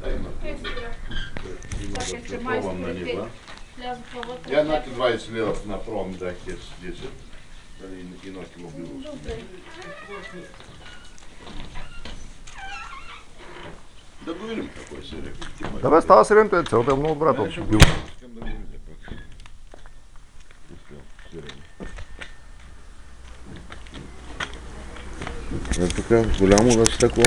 Я на Екстра. Немного Так, якщо на Я на 20 лет на пром даке 10. И ноги кило Да говорим такой серик. Давай стала сиренти, це это одного брата бив. С кем договоримся, как? Успел, у.